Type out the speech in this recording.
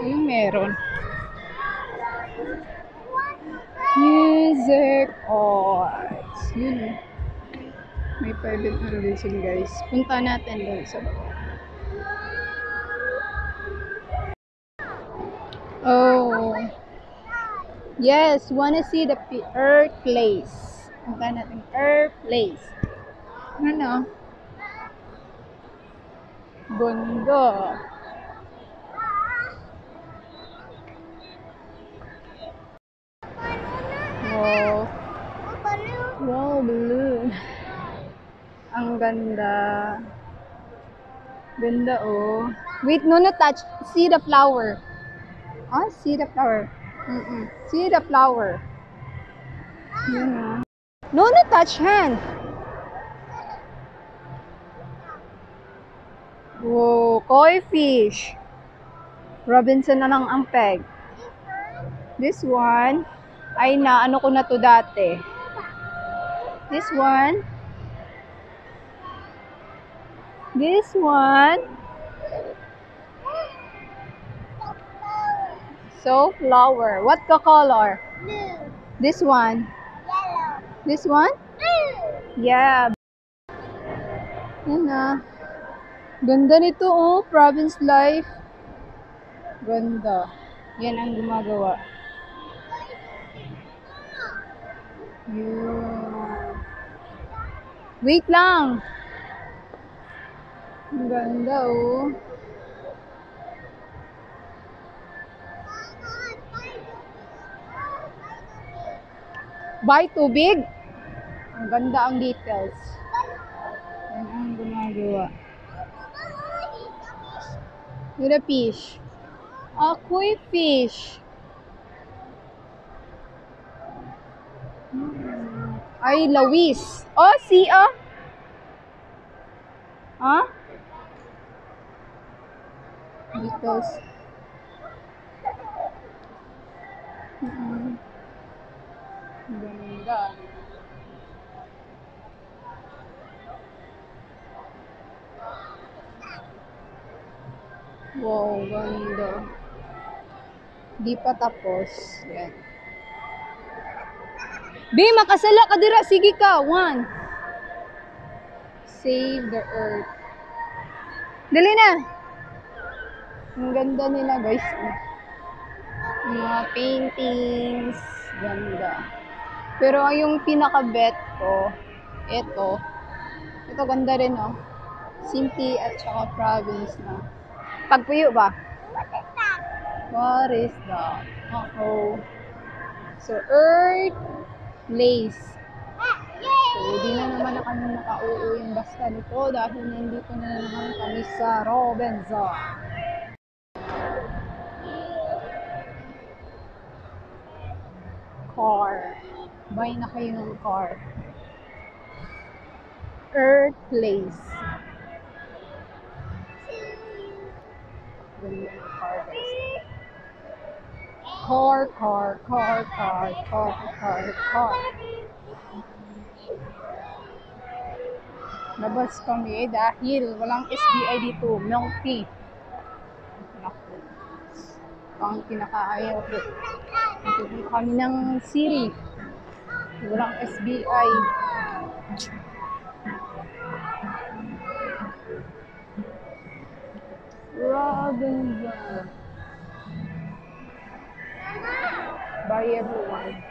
Ayun, meron. Music arts. Yun. May private ano guys. Punta natin doon sa Oh. Yes, wanna see the Earth Place. Punta natin Earth Place. Ano no? Bundok. Wow, balloon. Ang ganda. Ganda oh. Wait, no, no touch. See the flower. Ah, see the flower. Mm-mm. See the flower. Yun ah. No, no touch hand. Whoa, koi fish. Robinson na lang ang peg. This one, ay na, ano ko na to dati. This one. This one. So, flower. What the color? Blue. This one. Yellow. This one? Blue. Yeah. Yan na. Ganda nito oh, province life. Ganda. Yan ang gumagawa. Yun. Wait lang. Ang ganda oh. Buy tubig? Ang ganda ang details. Yan ang gumagawa. With a fish. Akoy fish. Ay, lawis. Oh, see, oh. Ha? Details. Mm-mm. Ganda. Wow, ganda. Di pa tapos. Yan. Be, makasala ka dira. Sige ka. One. Save the earth. Dali na. Ang ganda nila, guys. Mga paintings. Ganda. Pero yung pinaka-bet ko, ito. Ito ganda rin, oh. Simply at saka province na. Pagpuyo ba? What is that? Uh-oh. So, Earth Place. So, di na naman na kami nakauwi yung basta nito dahil nandito na naman kami sa Robinson. Car. Buy na kayo ng car. Earth Place. Ganda ng car, guys. Car, car, car, car, car, car, car. Labas kami dahil walang SBI dito. Milk tea. Naku. Ang kinakaayaw ko. Nagpupunta kami ng Siri. Walang SBI. Robinson. Bye everyone.